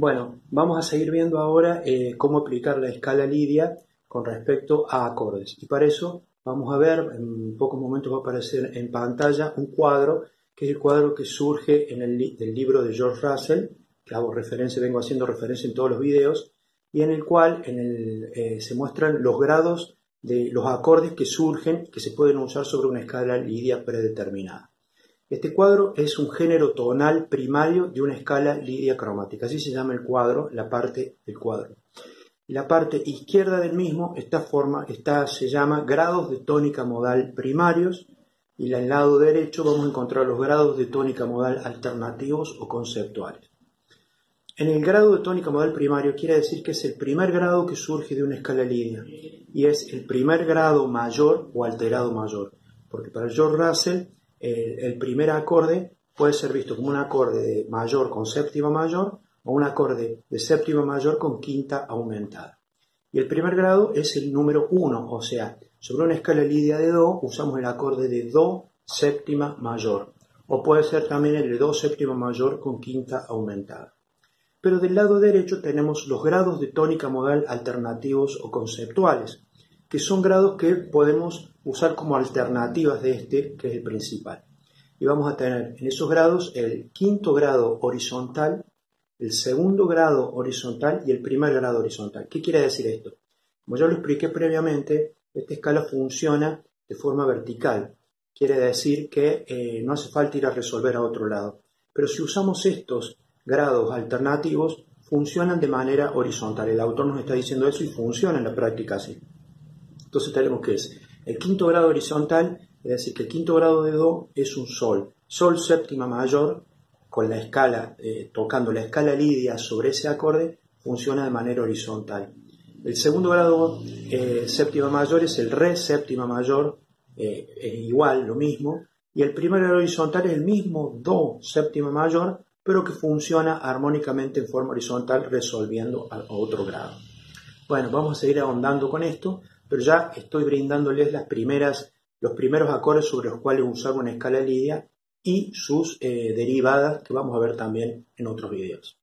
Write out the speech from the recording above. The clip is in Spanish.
Bueno, vamos a seguir viendo ahora eh, cómo aplicar la escala Lidia con respecto a acordes. Y para eso vamos a ver, en pocos momentos va a aparecer en pantalla un cuadro, que es el cuadro que surge en el libro de George Russell, que hago referencia, vengo haciendo referencia en todos los videos, y en el cual eh, se muestran los grados de los acordes que surgen, que se pueden usar sobre una escala Lidia predeterminada. Este cuadro es un género tonal primario de una escala lidia cromática. Así se llama el cuadro, la parte del cuadro. La parte izquierda del mismo, esta forma, esta se llama grados de tónica modal primarios y al lado derecho vamos a encontrar los grados de tónica modal alternativos o conceptuales. En el grado de tónica modal primario quiere decir que es el primer grado que surge de una escala lidia y es el primer grado mayor o alterado mayor, porque para George Russell el, primer acorde puede ser visto como un acorde de mayor con séptima mayor o un acorde de séptima mayor con quinta aumentada. Y el primer grado es el número 1, o sea, sobre una escala lidia de Do usamos el acorde de Do séptima mayor, o puede ser también el de Do séptima mayor con quinta aumentada. Pero del lado derecho tenemos los grados de tónica modal alternativos o conceptuales, que son grados que podemos usar como alternativas de este, que es el principal. Y vamos a tener en esos grados el quinto grado horizontal, el segundo grado horizontal y el primer grado horizontal. ¿Qué quiere decir esto? Como ya lo expliqué previamente, esta escala funciona de forma vertical. Quiere decir que eh, no hace falta ir a resolver a otro lado. Pero si usamos estos grados alternativos, funcionan de manera horizontal. El autor nos está diciendo eso y funciona en la práctica así. Entonces tenemos que es el quinto grado horizontal, es decir, que el quinto grado de Do es un Sol. Sol séptima mayor, con la escala, eh, tocando la escala lidia sobre ese acorde, funciona de manera horizontal. El segundo grado eh, séptima mayor es el Re séptima mayor, eh, igual, lo mismo. Y el primer grado horizontal es el mismo Do séptima mayor, pero que funciona armónicamente en forma horizontal resolviendo a otro grado. Bueno, vamos a seguir ahondando con esto pero ya estoy brindándoles las primeras, los primeros acordes sobre los cuales usar una escala lidia y sus eh, derivadas que vamos a ver también en otros videos.